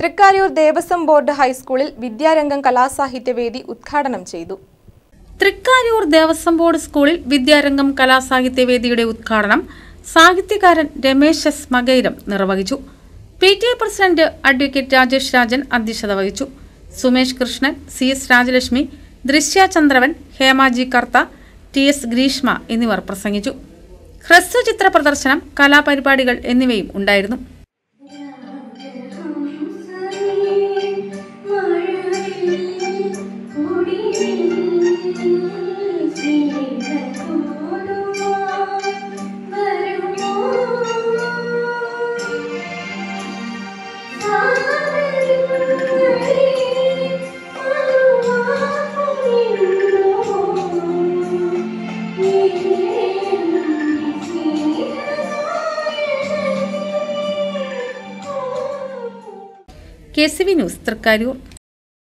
Thrikkariyoor Devaswom board ഹൈസ്കൂളിൽ വിദ്യാരംഗം കലാസാഹിത്യവേദി ഉദ്ഘാടനം ചെയ്തു. തൃക്കാര്യൂർ ദേവസ്വം ബോർഡ് സ്കൂളിൽ വിദ്യാരംഗം കലാസാഹിത്യവേദിയുടെ ഉദ്ഘാടനം സാഹിത്യകാരൻ രമേശ് എസ് മകൈരം നിർവഹിച്ചു. P T A president advocate Rajesh Rajan അധ്യക്ഷത വഹിച്ചു. Sumesh Krishnan C S Rajalakshmi Drishya Chandravan Hemaji Kartha T S Greeshma എന്നിവർ പ്രസംഗിച്ചു. ഹ്രസ്വചിത്ര പ്രദർശനം കലാപരിപാടികൾ എന്നിവയും ഉണ്ടായിരുന്നു. K C V news Thrikkaroor.